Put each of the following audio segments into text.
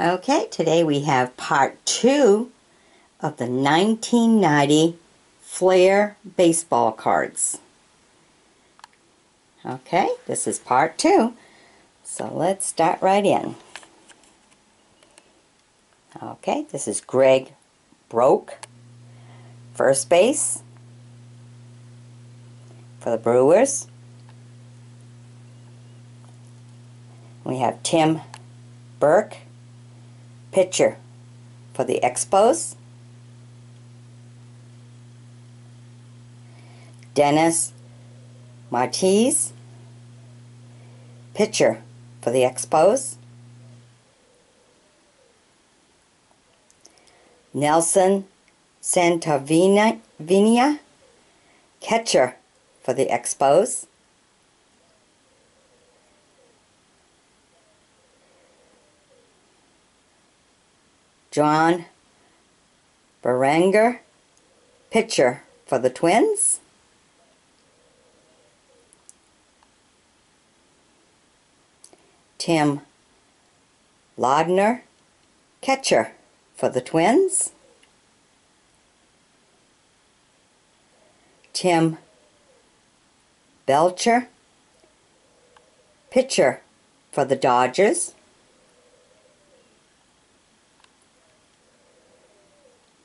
Okay, today we have part two of the 1990 Fleer baseball cards. Okay, this is part two. So let's start right in. Okay, this is Greg Brock, first base for the Brewers. We have Tim Burke, pitcher for the Expos. Dennis Martinez, pitcher for the Expos. Nelson Santovenia, catcher for the Expos. John Berenguer, pitcher for the Twins. Tim Laudner, catcher for the Twins. Tim Belcher, pitcher for the Dodgers.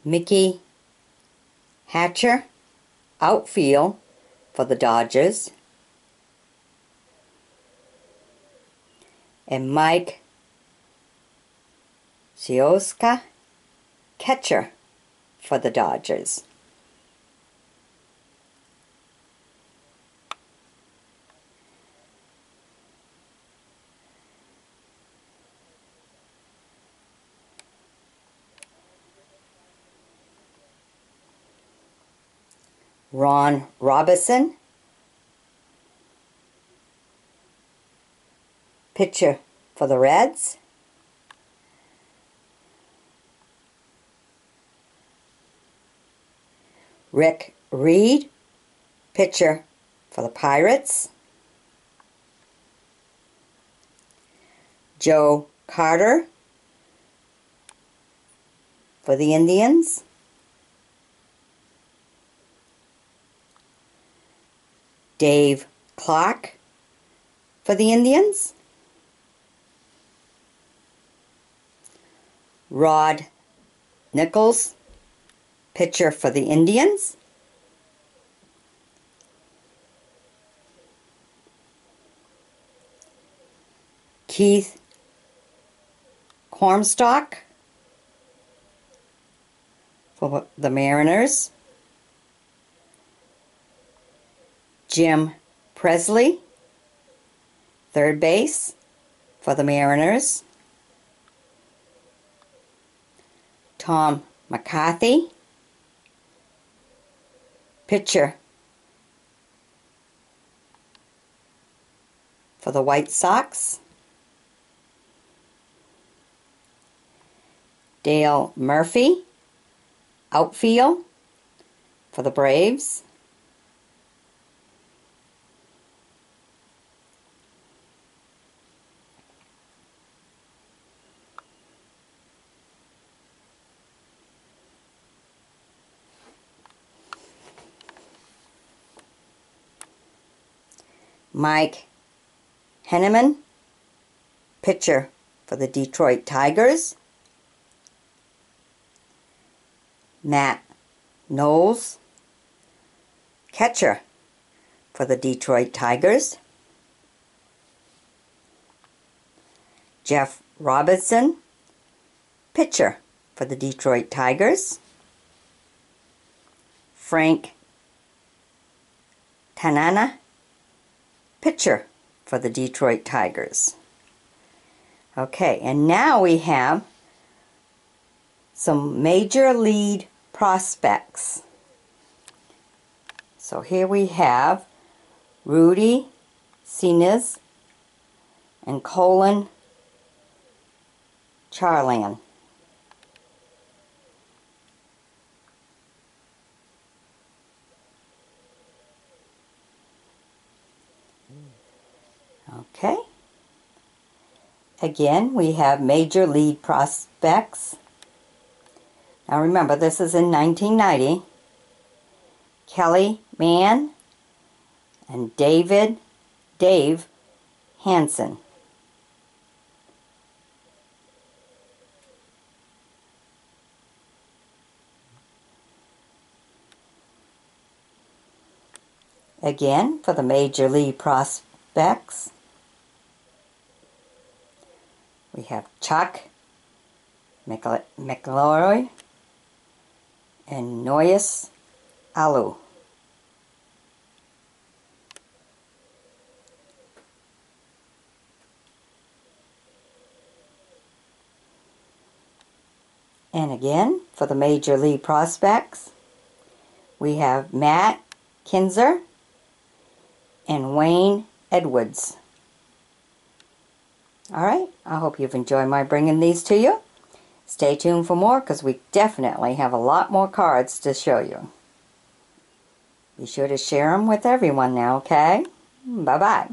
Mickey Hatcher, outfield for the Dodgers. And Mike Scioscia, catcher for the Dodgers. Ron Robinson, pitcher for the Reds. Rick Reed, pitcher for the Pirates. Joe Carter for the Indians. Dave Clark for the Indians. Rod Nichols, pitcher for the Indians. Keith Comstock for the Mariners. Jim Presley, third base for the Mariners. Tom McCarthy, pitcher for the White Sox. Dale Murphy, outfield for the Braves. Mike Henneman, pitcher for the Detroit Tigers. Matt Nokes, catcher for the Detroit Tigers. Jeff Robinson, pitcher for the Detroit Tigers. Frank Tanana, pitcher for the Detroit Tigers. Okay, and now we have some major lead prospects. So here we have Rudy Seanez and Colin Charland. Okay. Again, we have major league prospects. Now remember, this is in 1990. Kelly Mann and David Dave Hansen. Again, for the Major League prospects, we have Chuck McElroy and Moises Alou. And again, for the Major League prospects, we have Matt Kinzer and Wayne Edwards. Alright, I hope you've enjoyed my bringing these to you. Stay tuned for more because we definitely have a lot more cards to show you. Be sure to share them with everyone now, okay? Bye-bye.